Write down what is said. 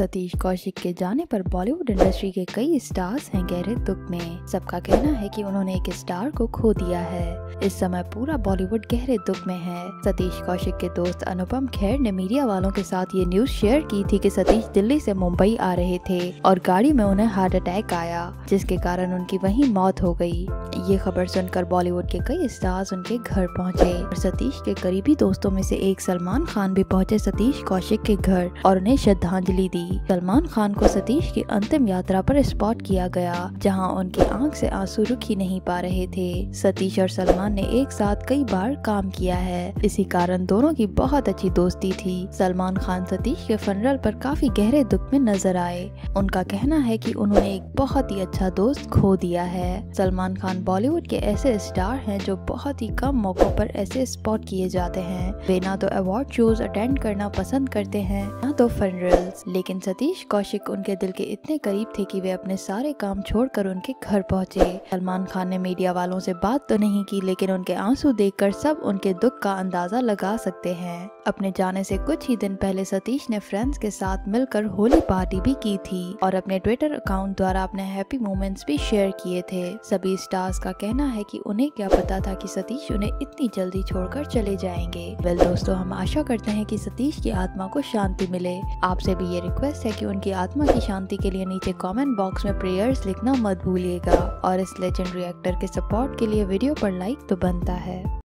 सतीश कौशिक के जाने पर बॉलीवुड इंडस्ट्री के कई स्टार्स हैं गहरे दुख में। सबका कहना है कि उन्होंने एक स्टार को खो दिया है। इस समय पूरा बॉलीवुड गहरे दुख में है। सतीश कौशिक के दोस्त अनुपम खेर ने मीडिया वालों के साथ ये न्यूज़ शेयर की थी कि सतीश दिल्ली से मुंबई आ रहे थे और गाड़ी में उन्हें हार्ट अटैक आया, जिसके कारण उनकी वही मौत हो गई ये खबर सुनकर बॉलीवुड के कई स्टार्स उनके घर पहुँचे और सतीश के करीबी दोस्तों में से एक सलमान खान भी पहुँचे सतीश कौशिक के घर और उन्हें श्रद्धांजलि दी। सलमान खान को सतीश की अंतिम यात्रा पर स्पॉट किया गया, जहाँ उनकी आँख से आँसू रुक ही नहीं पा रहे थे। सतीश और सलमान ने एक साथ कई बार काम किया है। इसी कारण दोनों की बहुत अच्छी दोस्ती थी। सलमान खान सतीश के फनरल पर काफ़ी गहरे दुख में नज़र आए। उनका कहना है कि उन्होंने एक बहुत ही अच्छा दोस्त खो दिया है। सलमान खान बॉलीवुड के ऐसे स्टार हैं जो बहुत ही कम मौकों पर ऐसे स्पॉट किए जाते हैं। वे ना तो अवार्ड शोज़ अटेंड करना पसंद करते हैं तो फनरल्स। लेकिन सतीश कौशिक उनके दिल के इतने करीब थे कि वे अपने सारे काम छोड़कर उनके घर पहुँचे। सलमान खान ने मीडिया वालों से बात तो नहीं की, लेकिन उनके आँसू देखकर सब उनके दुख का अंदाज़ा लगा सकते हैं। अपने जाने से कुछ ही दिन पहले सतीश ने फ्रेंड्स के साथ मिलकर होली पार्टी भी की थी और अपने ट्विटर अकाउंट द्वारा अपने हैप्पी मोमेंट्स भी शेयर किए थे। सभी स्टार्स का कहना है कि उन्हें क्या पता था कि सतीश उन्हें इतनी जल्दी छोड़कर चले जाएँगे। वेल दोस्तों, हम आशा करते हैं कि सतीश की आत्मा को शांति मिले। आपसे भी ये रिक्वेस्ट है कि उनकी आत्मा की शांति के लिए नीचे कमेंट बॉक्स में प्रेयर्स लिखना मत भूलिएगा। और इस लेजेंडरी एक्टर के सपोर्ट के लिए वीडियो पर लाइक तो बनता है।